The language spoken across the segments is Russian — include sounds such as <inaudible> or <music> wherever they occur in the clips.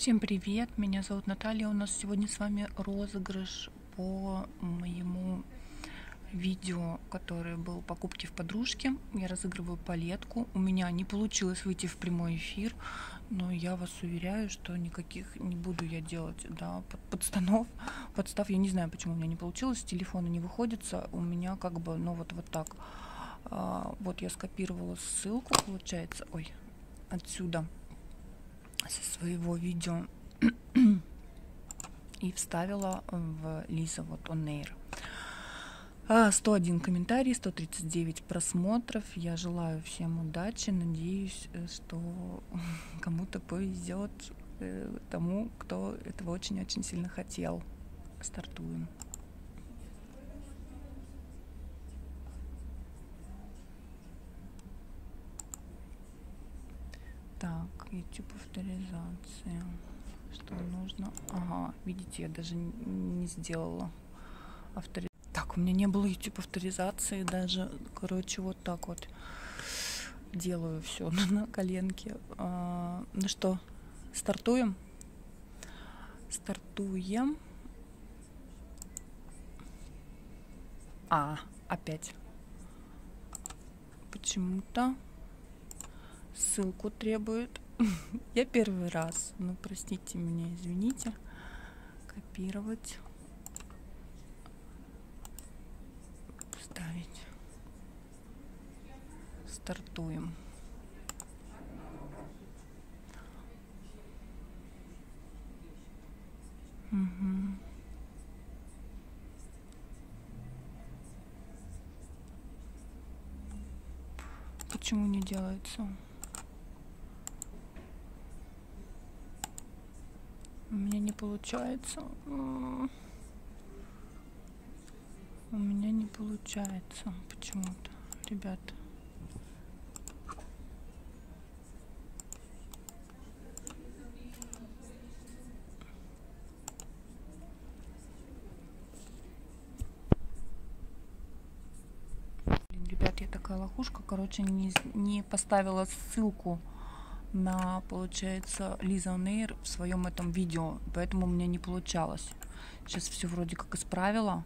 Всем привет, меня зовут Наталья. У нас сегодня с вами розыгрыш по моему видео, которое был покупки в подружке. Я разыгрываю палетку. У меня не получилось выйти в прямой эфир, но я вас уверяю, что никаких не буду я делать да, под, подстанов. Подстав я не знаю, почему у меня не получилось. С не выходится. У меня как бы, ну вот, вот так. А, вот я скопировала ссылку, получается, ой, отсюда со своего видео и вставила в Лиза вот on air. 101 а, комментарий, 139 просмотров. Я желаю всем удачи. Надеюсь, э, что <laughs> кому-то повезет э, тому, кто этого очень-очень сильно хотел. Стартуем. YouTube авторизация. Что нужно? Ага, видите, я даже не сделала авторизацию. Так, у меня не было YouTube авторизации даже. Короче, вот так вот делаю все <laughs> на коленке. А, ну что, стартуем? Стартуем. А, опять. Почему-то ссылку требует. <laughs> Я первый раз. Ну, простите меня, извините. Копировать. Вставить. Стартуем. Угу. Почему не делается? У меня не получается. У меня не получается почему-то, ребята. Блин, ребят, я такая лохушка, короче, не, не поставила ссылку на, получается, Лиза Нейр в своем этом видео, поэтому у меня не получалось. Сейчас все вроде как исправила.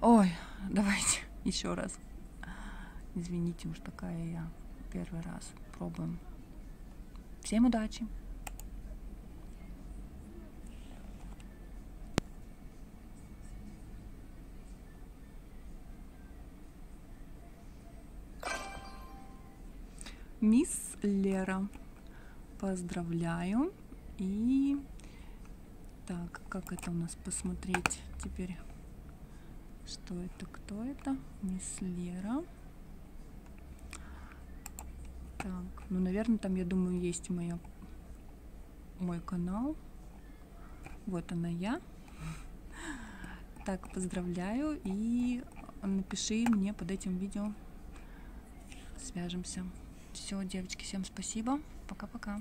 Ой, давайте <laughs> еще раз. Извините, уж такая я первый раз. Пробуем. Всем удачи! Мисс Лера. Поздравляю. И так, как это у нас посмотреть теперь? Что это? Кто это? Мисс Лера. Так, ну, наверное, там, я думаю, есть моя, мой канал. Вот она я. Так, поздравляю и напиши мне под этим видео. Свяжемся. Все, девочки, всем спасибо. Пока-пока.